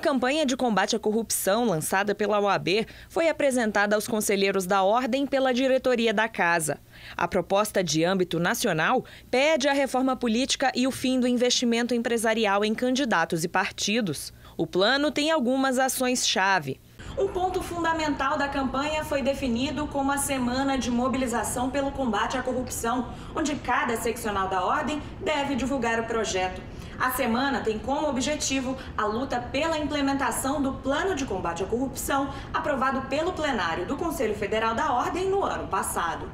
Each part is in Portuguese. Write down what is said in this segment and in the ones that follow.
campanha de combate à corrupção lançada pela OAB foi apresentada aos conselheiros da Ordem pela diretoria da Casa. A proposta de âmbito nacional pede a reforma política e o fim do investimento empresarial em candidatos e partidos. O plano tem algumas ações-chave. Um ponto fundamental da campanha foi definido como a Semana de Mobilização pelo Combate à Corrupção, onde cada seccional da Ordem deve divulgar o projeto. A semana tem como objetivo a luta pela implementação do Plano de Combate à Corrupção, aprovado pelo plenário do Conselho Federal da Ordem no ano passado.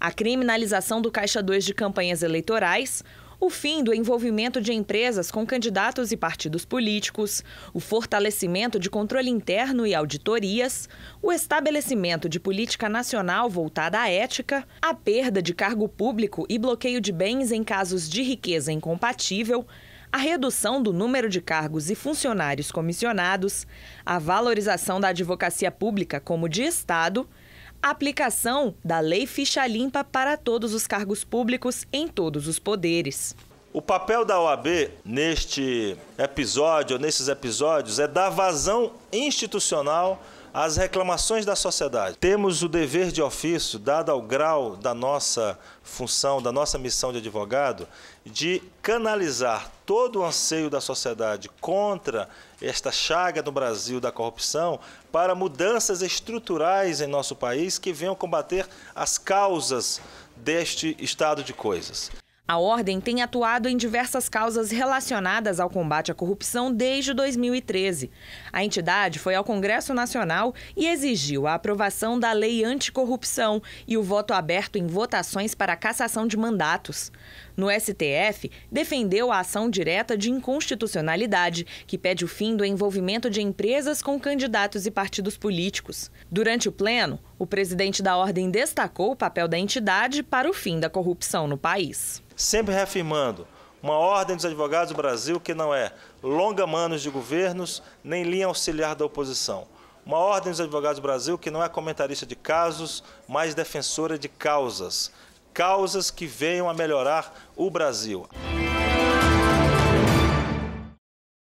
A criminalização do Caixa 2 de campanhas eleitorais, o fim do envolvimento de empresas com candidatos e partidos políticos, o fortalecimento de controle interno e auditorias, o estabelecimento de política nacional voltada à ética, a perda de cargo público e bloqueio de bens em casos de riqueza incompatível, a redução do número de cargos e funcionários comissionados, a valorização da advocacia pública como de Estado aplicação da Lei Ficha Limpa para todos os cargos públicos em todos os poderes. O papel da OAB neste episódio, nesses episódios, é dar vazão institucional às reclamações da sociedade. Temos o dever de ofício, dado ao grau da nossa função, da nossa missão de advogado, de canalizar todo o anseio da sociedade contra esta chaga no Brasil da corrupção para mudanças estruturais em nosso país que venham combater as causas deste estado de coisas. A Ordem tem atuado em diversas causas relacionadas ao combate à corrupção desde 2013. A entidade foi ao Congresso Nacional e exigiu a aprovação da Lei Anticorrupção e o voto aberto em votações para cassação de mandatos. No STF, defendeu a ação direta de inconstitucionalidade, que pede o fim do envolvimento de empresas com candidatos e partidos políticos. Durante o pleno, o presidente da Ordem destacou o papel da entidade para o fim da corrupção no país sempre reafirmando uma ordem dos advogados do Brasil que não é longa-manos de governos nem linha auxiliar da oposição. Uma ordem dos advogados do Brasil que não é comentarista de casos, mas defensora de causas. Causas que venham a melhorar o Brasil.